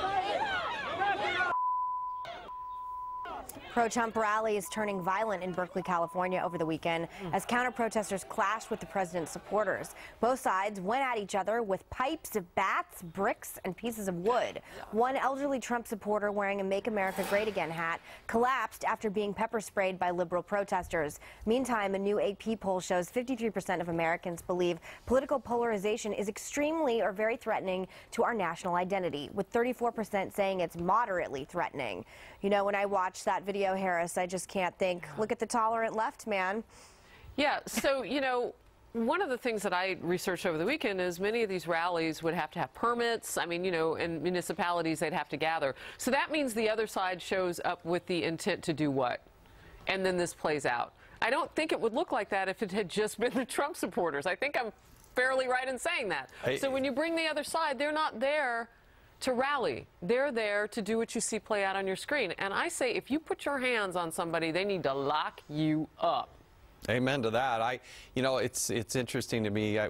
Bye. Pro-Trump rallies turning violent in Berkeley, California over the weekend hmm. as counter-protesters clashed with the president's supporters. Both sides went at each other with pipes, bats, bricks, and pieces of wood. One elderly Trump supporter wearing a Make America Great Again hat collapsed after being pepper sprayed by liberal protesters. Meantime, a new AP poll shows 53% of Americans believe political polarization is extremely or very threatening to our national identity, with 34% saying it's moderately threatening. You know, when I watch that video, Harris, I just can't think, look at the tolerant left, man. Yeah, so, you know, one of the things that I researched over the weekend is many of these rallies would have to have permits. I mean, you know, in municipalities they'd have to gather. So that means the other side shows up with the intent to do what? And then this plays out. I don't think it would look like that if it had just been the Trump supporters. I think I'm fairly right in saying that. I, so when you bring the other side, they're not there to rally. They're there to do what you see play out on your screen. And I say if you put your hands on somebody, they need to lock you up. Amen to that. I, you know, it's it's interesting to me. I,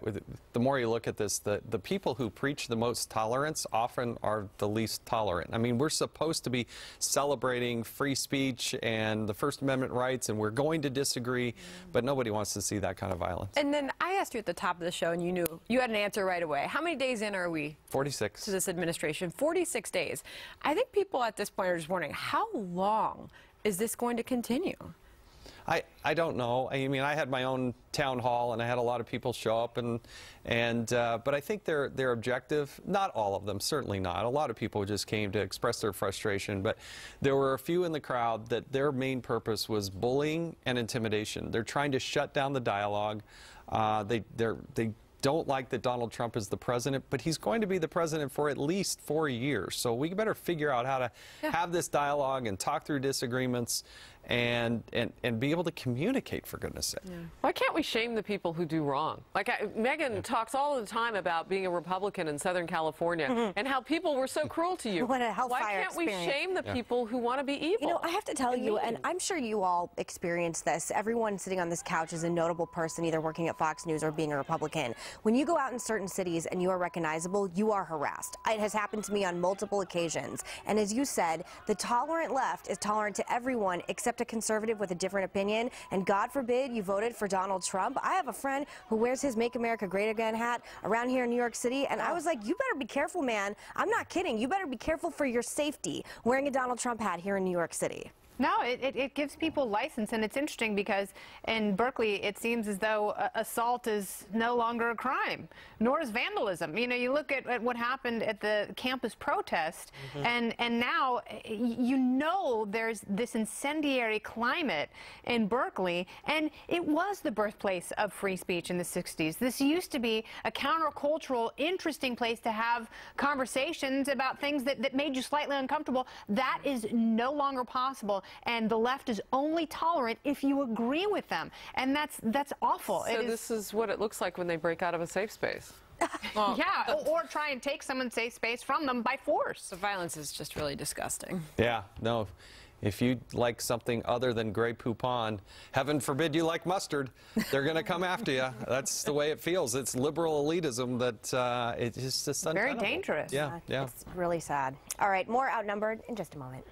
the more you look at this, the the people who preach the most tolerance often are the least tolerant. I mean, we're supposed to be celebrating free speech and the First Amendment rights, and we're going to disagree, mm-hmm. but nobody wants to see that kind of violence. And then I asked you at the top of the show, and you knew you had an answer right away. How many days in are we? 46. To this administration, 46 days. I think people at this point are just wondering how long is this going to continue? I, I don't know. I mean, I had my own town hall, and I had a lot of people show up, and and uh, but I think their their objective, not all of them, certainly not. A lot of people just came to express their frustration, but there were a few in the crowd that their main purpose was bullying and intimidation. They're trying to shut down the dialogue. Uh, they they don't like that Donald Trump is the president, but he's going to be the president for at least four years. So we better figure out how to yeah. have this dialogue and talk through disagreements and, and, and be able to communicate, for goodness sake. Yeah. Why can't we shame the people who do wrong? Like, I, Megyn yeah. talks all the time about being a Republican in Southern California mm -hmm. and how people were so cruel to you. What a hellfire Why can't experience. we shame the yeah. people who want to be evil? You know, I have to tell and you, mean. and I'm sure you all experienced this. Everyone sitting on this couch is a notable person, either working at Fox News or being a Republican. When you go out in certain cities and you are recognizable, you are harassed. It has happened to me on multiple occasions. And as you said, the tolerant left is tolerant to everyone except a conservative with a different opinion, and God forbid you voted for Donald Trump. I have a friend who wears his Make America Great Again hat around here in New York City, and I oh. was like, you better be careful, man. I'm not kidding. You better be careful for your safety wearing a Donald Trump hat here in New York City. No, it, it, it, gives people license, and it's interesting because in Berkeley, it seems as though uh, assault is no longer a crime, nor is vandalism. You know, you look at, at what happened at the campus protest, mm -hmm. and, and now you know there's this incendiary climate in Berkeley, and it was the birthplace of free speech in the 60s. This used to be a countercultural, interesting place to have conversations about things that, that made you slightly uncomfortable. That is no longer possible and the left is only tolerant if you agree with them. And that's that's awful. So this is what it looks like when they break out of a safe space. well, yeah, or, or, try and take someone's safe space from them by force. The violence is just really disgusting. Yeah, no. If you like something other than Grey Poupon, heaven forbid you like mustard, they're going to come after you. That's the way it feels. It's liberal elitism that uh, it's just very dangerous. Yeah, yeah. It's really sad. All right, more outnumbered in just a moment.